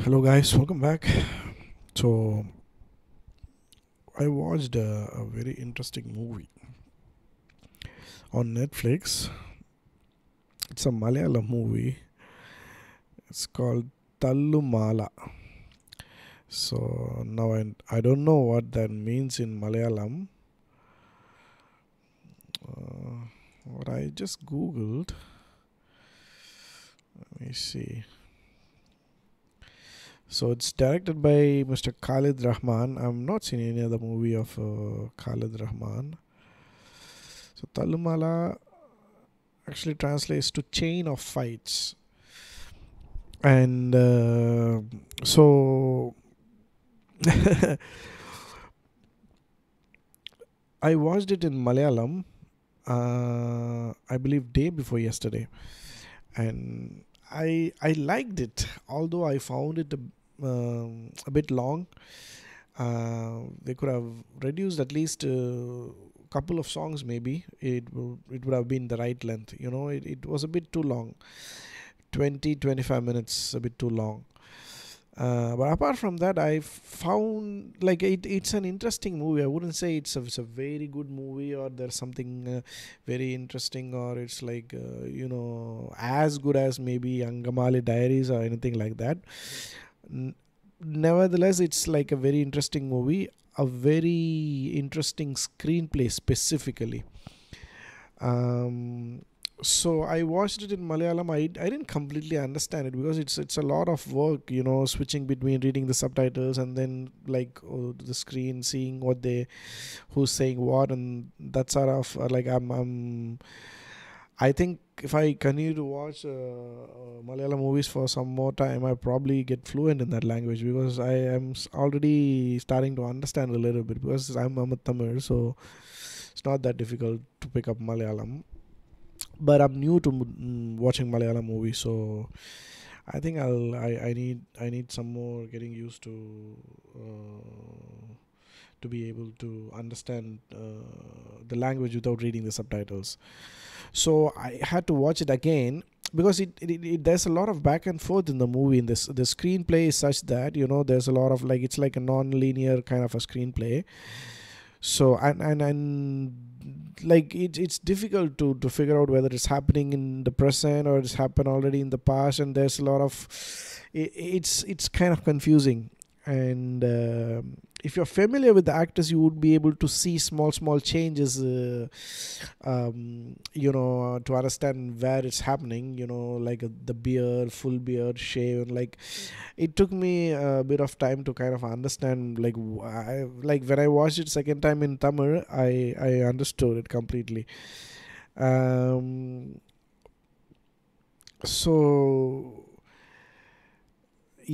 Hello, guys, welcome back. So, I watched a, a very interesting movie on Netflix. It's a Malayalam movie. It's called Thallumaala. So, now I, I don't know what that means in Malayalam. Uh, what I just googled. Let me see. So it's directed by Mr. Khalid Rahman. I've not seen any other movie of uh, Khalid Rahman. So Thallumaala actually translates to chain of fights. And uh, so I watched it in Malayalam, uh, I believe, day before yesterday. And I I liked it, although I found it a, um, a bit long. Uh, they could have reduced at least a couple of songs, maybe. It would, it would have been the right length. You know, it, it was a bit too long 20 25 minutes, a bit too long. Uh, but apart from that, I found like it, it's an interesting movie. I wouldn't say it's a, it's a very good movie or there's something uh, very interesting or it's like uh, you know as good as maybe Angamaly Diaries or anything like that. Nevertheless, it's like a very interesting movie, a very interesting screenplay specifically. Um, so I watched it in Malayalam. I, I didn't completely understand it because it's it's a lot of work, you know, switching between reading the subtitles and then like oh, the screen, seeing what they, who's saying what, and that sort of uh, like I'm I'm. I think if I continue to watch uh, uh, Malayalam movies for some more time, I probably get fluent in that language because I am already starting to understand a little bit because I'm, I'm a Tamil, so it's not that difficult to pick up Malayalam. But I'm new to mm, watching Malayalam movies, so I think I'll I, I need I need some more getting used to uh, to be able to understand uh, the language without reading the subtitles. So I had to watch it again because it, it, it there's a lot of back and forth in the movie. In this the screenplay is such that you know there's a lot of like it's like a non-linear kind of a screenplay. So and and and like it, it's difficult to to figure out whether it's happening in the present or it's happened already in the past and there's a lot of it, it's it's kind of confusing and um if you're familiar with the actors you would be able to see small small changes uh, um, you know to understand where it's happening you know like uh, the beard full beard shave like it took me a bit of time to kind of understand like why, like when i watched it second time in tamil i i understood it completely. Um so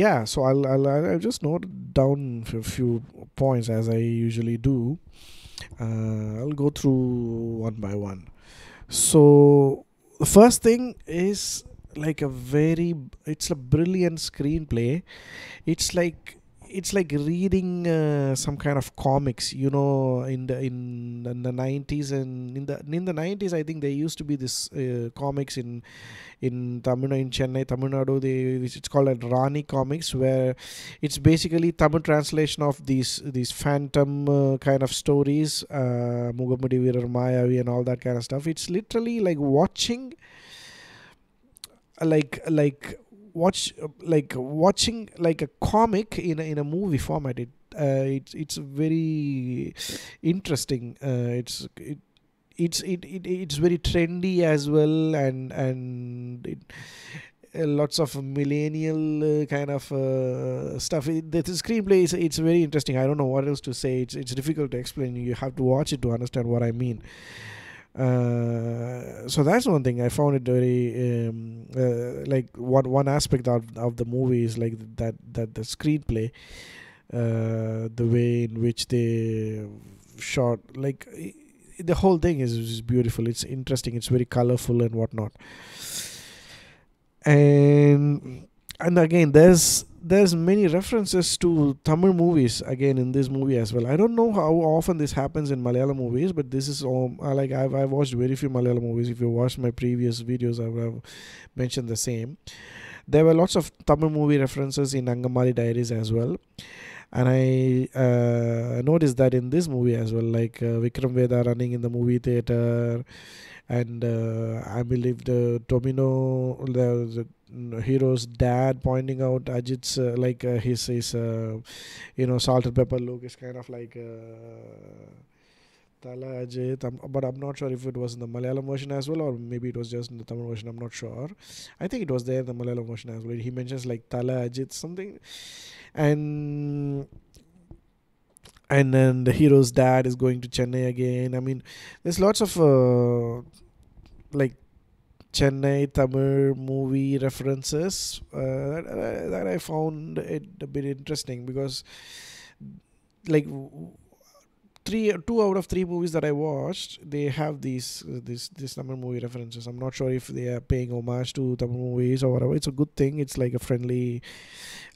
yeah so I'll, I'll i'll just note down a few points as i usually do. Uh, i'll go through one by one. So the first thing is like a very it's a brilliant screenplay. It's like it's like reading uh, some kind of comics you know in the in, in the 90s and in the in the 90s i think there used to be this uh, comics in in Tamil Nadu, in Chennai Tamil Nadu they it's called a Rani comics where it's basically Tamil translation of these these phantom uh, kind of stories uh, Mugamudi Veerar Mayavi and all that kind of stuff. It's literally like watching like like watch like watching like a comic in a, in a movie format it uh, it's it's very interesting uh, it's it, it's it, it it's very trendy as well and and it, uh, lots of millennial uh, kind of uh, stuff. It, the, the screenplay is it's very interesting. I don't know what else to say. It's it's difficult to explain. You have to watch it to understand what i mean uh, so that's one thing I found it very um, uh, like what one aspect of, of the movie is like that that the screenplay, uh, the way in which they shot like the whole thing is, is beautiful. It's interesting. It's very colorful and whatnot. And and again, there's there's many references to Tamil movies again in this movie as well. I don't know how often this happens in Malayalam movies, but this is um, like I've, I've watched very few Malayalam movies. If you watched my previous videos, I would have mentioned the same. there were lots of Tamil movie references in Angamaly Diaries as well. And I uh, noticed that in this movie as well, like uh, Vikram Vedha running in the movie theater, and uh, I believe the Domino the, the hero's dad pointing out Ajith's uh, like uh, his his you know salt and pepper look is kind of like Thala Ajith, um, but I'm not sure if it was in the Malayalam version as well, or maybe it was just in the Tamil version. I'm not sure. I think it was there in the Malayalam version as well. He mentions like Thala Ajith something, and and then the hero's dad is going to Chennai again. I mean, there's lots of uh, like Chennai Tamil movie references uh, that, that I found it a bit interesting because like three two out of three movies that I watched they have these uh, this this Tamil movie references. I'm not sure if they are paying homage to Tamil movies or whatever. It's a good thing. It's like a friendly,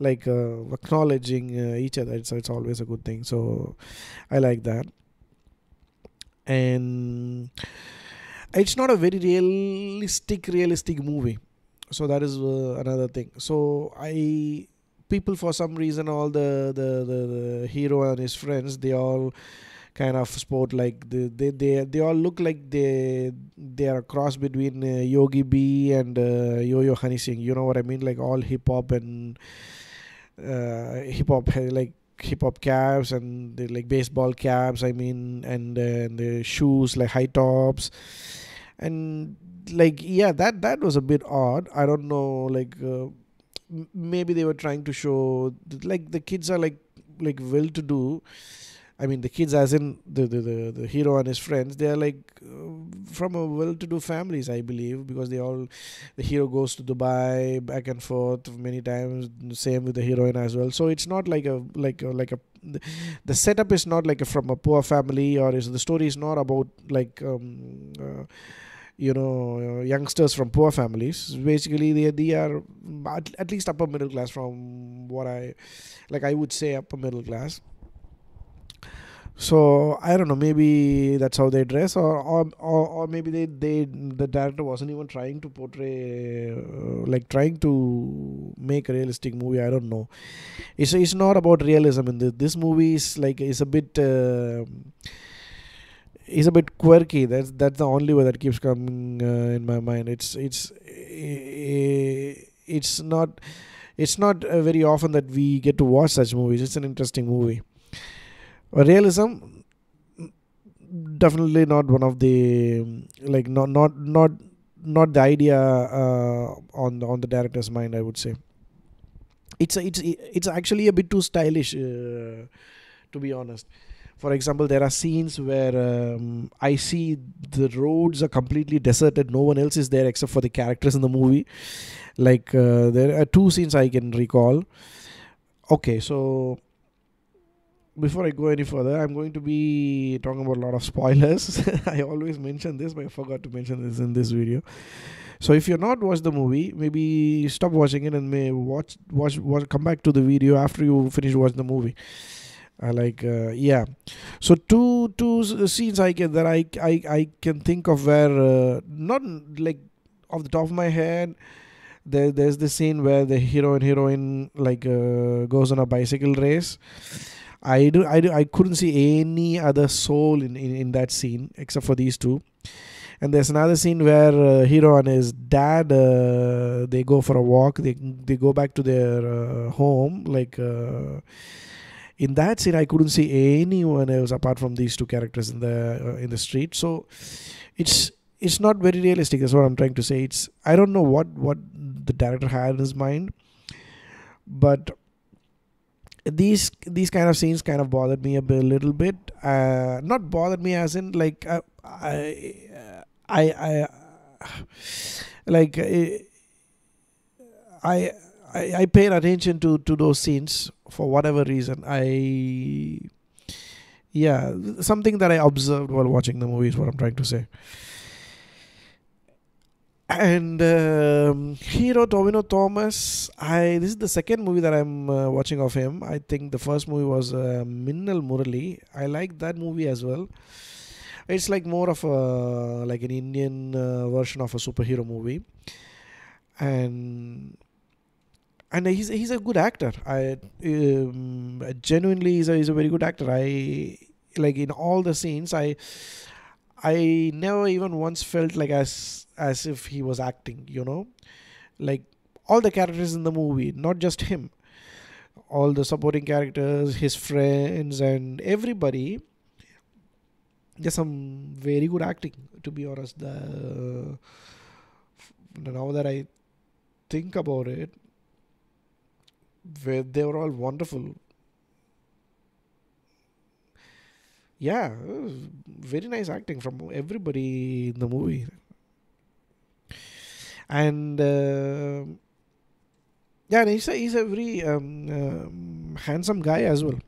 like uh, acknowledging uh, each other. It's it's always a good thing. So I like that. And it's not a very realistic realistic movie. So that is uh, another thing. So I people for some reason all the, the the the hero and his friends they all kind of sport like they they they, they all look like they they are a cross between uh, Yogi B and uh, Yo Yo Honey Singh. You know what I mean? Like all hip hop and uh, hip hop like hip hop caps and the, like baseball caps. I mean, and, uh, and the shoes like high tops, and like yeah, that that was a bit odd. I don't know, like uh, maybe they were trying to show like the kids are like like well to do I mean, the kids, as in the, the, the, the hero and his friends, they are like uh, from a well to do families, I believe, because they all, the hero goes to Dubai back and forth many times, same with the heroine as well. So it's not like a, like a, like a, the setup is not like a, from a poor family or is the story is not about like, um, uh, you know uh, youngsters from poor families basically they, they are at, at least upper middle class from what i like i would say upper middle class so I don't know. Maybe that's how they dress, or or or, or maybe they they the director wasn't even trying to portray uh, like trying to make a realistic movie. I don't know. It's it's not about realism in this. This movie is like is a bit. Uh, is a bit quirky. That's that's the only way that keeps coming uh, in my mind. It's it's it's not it's not uh, very often that we get to watch such movies. It's an interesting movie realism definitely not one of the like not not not not the idea uh, on on the director's mind i would say. It's it's it's actually a bit too stylish uh, to be honest. For example there are scenes where um, i see the roads are completely deserted. No one else is there except for the characters in the movie. Like uh, there are two scenes i can recall. Okay so before I go any further, I'm going to be talking about a lot of spoilers. I always mention this, but I forgot to mention this in this video. So if you're not watched the movie, maybe stop watching it and may watch watch watch come back to the video after you finish watching the movie. I like uh, yeah. So two two scenes I can that I I I can think of where uh, not like off the top of my head. There, there's the scene where the hero and heroine like uh, goes on a bicycle race I do, I do, I couldn't see any other soul in, in, in that scene except for these two. And there's another scene where uh, hero and his dad uh, they go for a walk. They they go back to their uh, home. Like uh, in that scene, I couldn't see anyone else apart from these two characters in the uh, in the street. So it's it's not very realistic. That's what I'm trying to say. It's I don't know what what the director had in his mind, but these these kind of scenes kind of bothered me a bit, little bit. Uh, not bothered me as in like uh, I I I like I I I paid attention to to those scenes for whatever reason. I yeah something that I observed while watching the movie is what I'm trying to say and um, hero Tovino Thomas. I this is the second movie that I'm uh, watching of him. I think the first movie was uh, Minnal Murali. I like that movie as well. It's like more of a like an Indian uh, version of a superhero movie, and and he's he's a good actor. I um, genuinely he's a, he's a very good actor. I like in all the scenes. I I never even once felt like as as if he was acting. You know, like all the characters in the movie, not just him, all the supporting characters, his friends, and everybody. There's some very good acting, to be honest. The now that I think about it, they were all wonderful. Yeah, very nice acting from everybody in the movie, and uh, yeah, he's a he's a very um, um, handsome guy as well.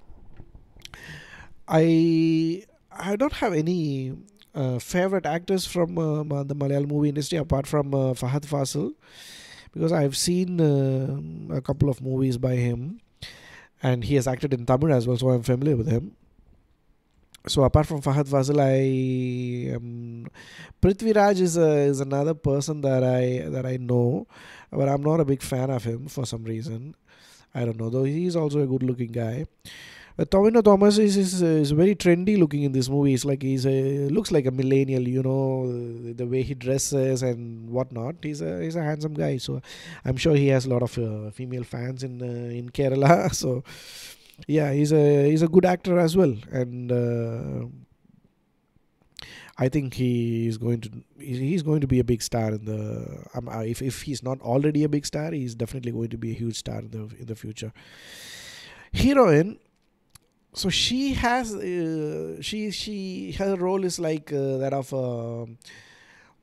I I don't have any uh, favorite actors from uh, the Malayalam movie industry apart from uh, Fahadh Faasil because I've seen uh, a couple of movies by him, and he has acted in Tamil as well, so I'm familiar with him. So apart from Fahadh Faasil, I um, Prithviraj is a, is another person that I that I know, but I'm not a big fan of him for some reason. I don't know though. He's also a good-looking guy. Uh, Tovino Thomas is, is is very trendy looking in this movie. It's like he's a looks like a millennial, you know, the way he dresses and whatnot. He's a he's a handsome guy, so I'm sure he has a lot of uh, female fans in uh, in Kerala. So yeah, he's a he's a good actor as well, and uh, I think he is going to he's going to be a big star in the um, uh, if if he's not already a big star, he's definitely going to be a huge star in the in the future. Heroine so she has uh, she she her role is like uh, that of a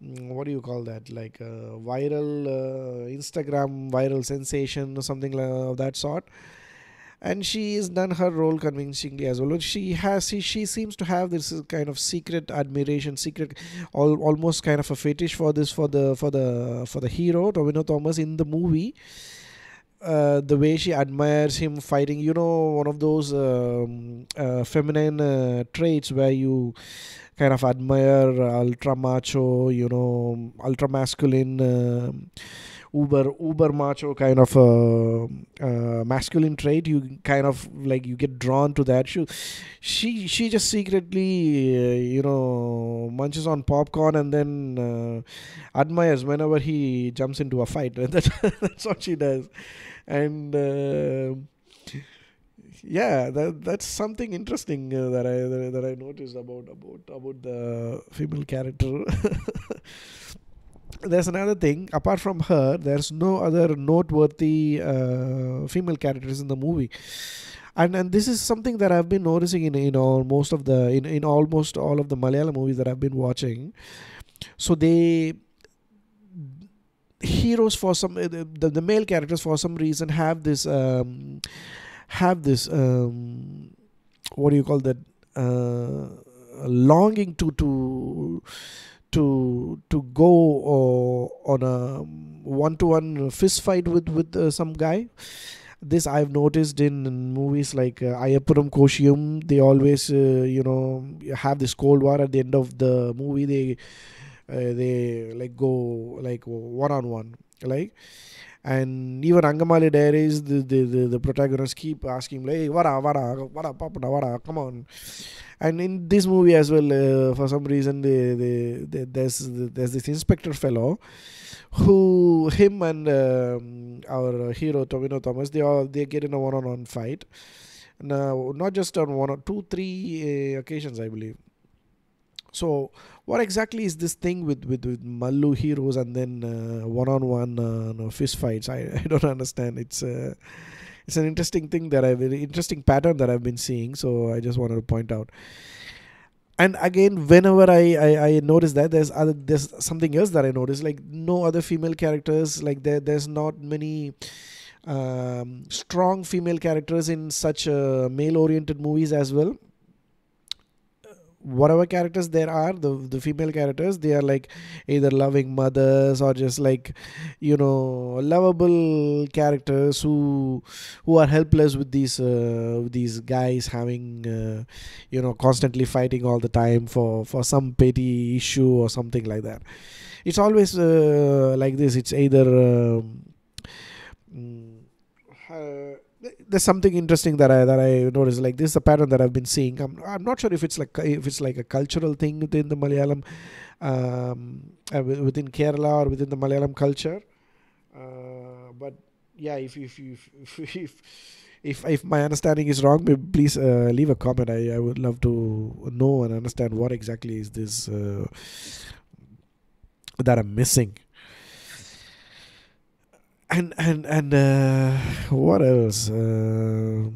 mm, what do you call that? Like a viral uh, instagram viral sensation or something of that sort and she has done her role convincingly as well. She has she, she seems to have this kind of secret admiration secret all, almost kind of a fetish for this for the for the for the hero Tovino Thomas in the movie. Uh, the way she admires him fighting you know one of those um, uh, feminine uh, traits where you kind of admire ultra macho you know ultra masculine um, uber uber macho kind of uh, uh, masculine trait. You kind of like you get drawn to that she she, she just secretly uh, you know munches on popcorn and then uh, admires whenever he jumps into a fight. That's, that's what she does. And uh, yeah that that's something interesting uh, that i that i noticed about about about the female character there's another thing. Apart from her there's no other noteworthy uh, female characters in the movie. And and this is something that I've been noticing in in all most of the in, in almost all of the Malayalam movies that I've been watching. So they heroes for some the, the male characters for some reason have this um, have this um, what do you call that? Uh, longing to to to to go uh, on a one-to-one fist fight with with uh, some guy this I've noticed in movies like uh, Ayyappanum Koshiyum. They always, uh, you know, have this cold war at the end of the movie. They uh, they like go like one on one like and even Angamaly Diaries, the, the, the, the protagonists keep asking like, hey, vada, vada, vada, papa, vada, come on. And in this movie as well, uh, for some reason, they, they, they, there's there's this inspector fellow, who him and um, our hero Tovino Thomas, they all they get in a one-on-one fight. Now, not just on one or two, three uh, occasions, I believe. So what exactly is this thing with with, with Mallu heroes and then uh, one-on-one uh, fist fights? I, I don't understand. It's uh, it's an interesting thing that I very interesting pattern that I've been seeing. So I just wanted to point out. And again, whenever I, I, I notice that there's other there's something else that I notice like no other female characters like there there's not many um, strong female characters in such uh, male oriented movies as well whatever characters there are the the female characters they are like either loving mothers or just like you know lovable characters who who are helpless with these uh, these guys having uh, you know constantly fighting all the time for for some petty issue or something like that. It's always uh, like this. It's either um, mm, there's something interesting that I that I noticed. Like this is a pattern that I've been seeing. I'm I'm not sure if it's like if it's like a cultural thing within the Malayalam, um, uh, within Kerala or within the Malayalam culture. Uh, but yeah, if if if if, if if if my understanding is wrong, please uh, leave a comment. I, I would love to know and understand what exactly is this uh, that I'm missing. And and and uh, what else? Uh,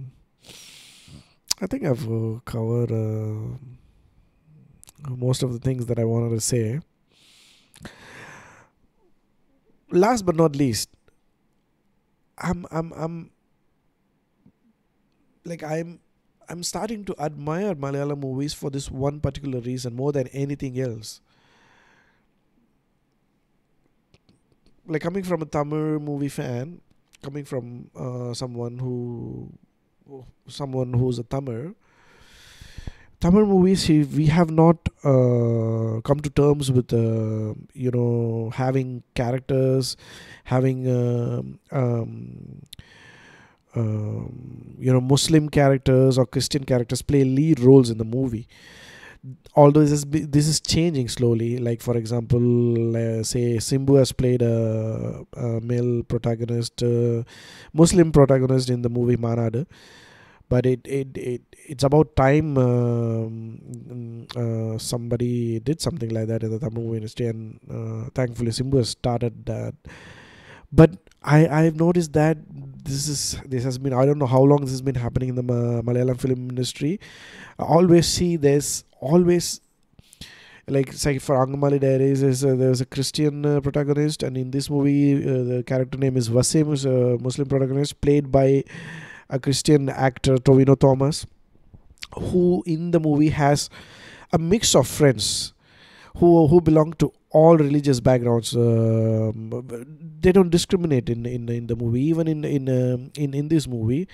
I think I've uh, covered uh, most of the things that I wanted to say. Last but not least, I'm I'm I'm like I'm I'm starting to admire Malayalam movies for this one particular reason more than anything else. Like coming from a Tamil movie fan, coming from uh, someone who, someone who's a Tamil. Tamil movies, we have not uh, come to terms with, uh, you know, having characters, having um, um um, you know Muslim characters or Christian characters play lead roles in the movie. Although this is this is changing slowly. Like for example, uh, say Simbu has played a, a male protagonist, uh, Muslim protagonist in the movie Maanadu, but it it, it it's about time um, uh, somebody did something like that in the Tamil movie industry, and uh, thankfully Simbu has started that. But I I've noticed that this is this has been I don't know how long this has been happening in the Malayalam film industry. I always see there's always like say for Angamaly Diaries is uh, there's a Christian uh, protagonist and in this movie uh, the character name is Wasim who's a Muslim protagonist played by a Christian actor Tovino Thomas who in the movie has a mix of friends who who belong to all religious backgrounds. Uh, they don't discriminate in, in in the movie. Even in in uh, in in this movie,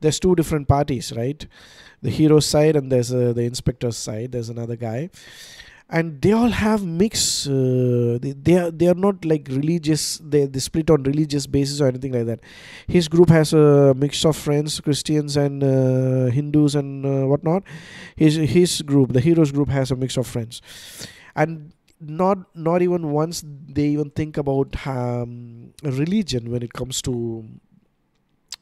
there's two different parties, right? The hero's side and there's uh, the inspector's side. There's another guy, and they all have mix. Uh, they they are they are not like religious. They they split on religious basis or anything like that. His group has a mix of friends, Christians and uh, Hindus and uh, whatnot. His his group, the hero's group, has a mix of friends and not not even once they even think about um, religion when it comes to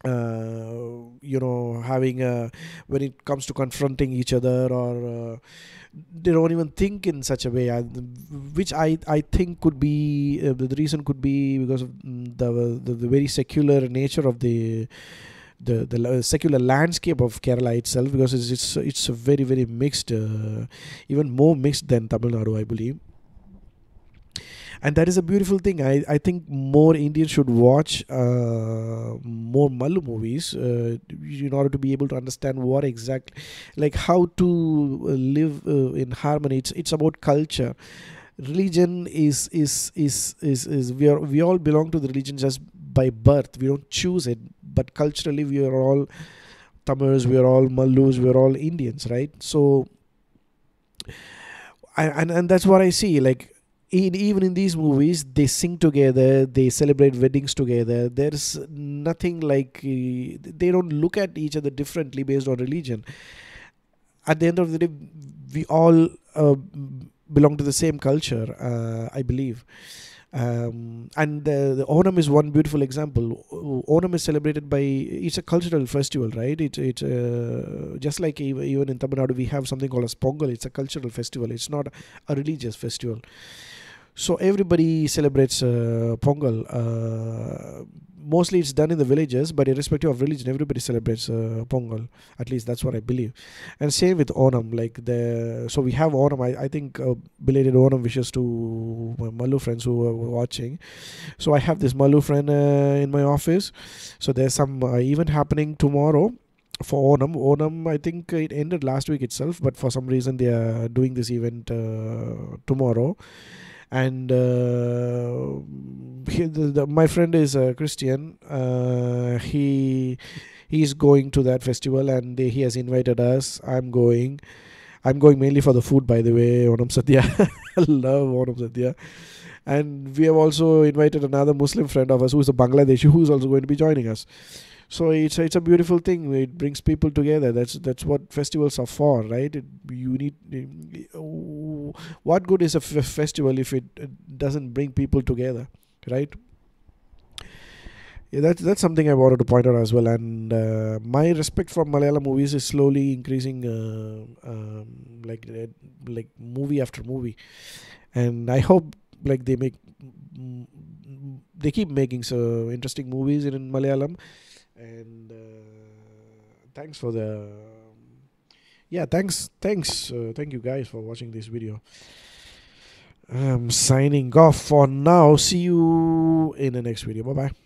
uh, you know having a when it comes to confronting each other or uh, they don't even think in such a way. Uh, which i i think could be uh, the reason could be because of the, the, the very secular nature of the the the secular landscape of Kerala itself because it's it's, it's very very mixed uh, even more mixed than Tamil Nadu I believe and that is a beautiful thing. I, I think more Indians should watch uh, more Mallu movies uh, in order to be able to understand what exactly, like how to uh, live uh, in harmony. It's it's about culture. Religion is is is is, is we are we all belong to the religion just by birth. We don't choose it, but culturally we are all Tamils, we are all Mallus, we are all Indians, right? So. I, and and that's what I see. Like in, even in these movies they sing together they celebrate weddings together there's nothing like uh, they don't look at each other differently based on religion at the end of the day we all uh, belong to the same culture uh, i believe um, and the, the Onam is one beautiful example. Onam is celebrated by it's a cultural festival, right? It's it's uh, just like even in Tamil Nadu we have something called as Pongal. It's a cultural festival. It's not a religious festival. So everybody celebrates uh, Pongal. Uh, mostly it's done in the villages, but irrespective of religion, everybody celebrates uh, Pongal. At least that's what I believe. And same with Onam. Like the so we have Onam. I, I think uh, belated Onam wishes to my Mallu friends who are watching. So I have this Mallu friend uh, in my office. So there's some uh, event happening tomorrow for Onam. Onam, I think it ended last week itself, but for some reason they are doing this event uh, tomorrow and uh, he, the, the, my friend is a Christian. Uh, he he's going to that festival, and they, he has invited us. I'm going. I'm going mainly for the food, by the way. Onam Sadhya, love Onam Sadhya. And we have also invited another Muslim friend of us who is a Bangladeshi who is also going to be joining us. So it's a, it's a beautiful thing it brings people together that's that's what festivals are for right it, you need what good is a festival if it doesn't bring people together right yeah, that's that's something I wanted to point out as well. And uh, my respect for Malayalam movies is slowly increasing, uh, um, like uh, like movie after movie. And I hope like they make they keep making so interesting movies in Malayalam. And uh, thanks for the yeah thanks thanks uh, thank you guys for watching this video. I'm signing off for now. See you in the next video. Bye bye.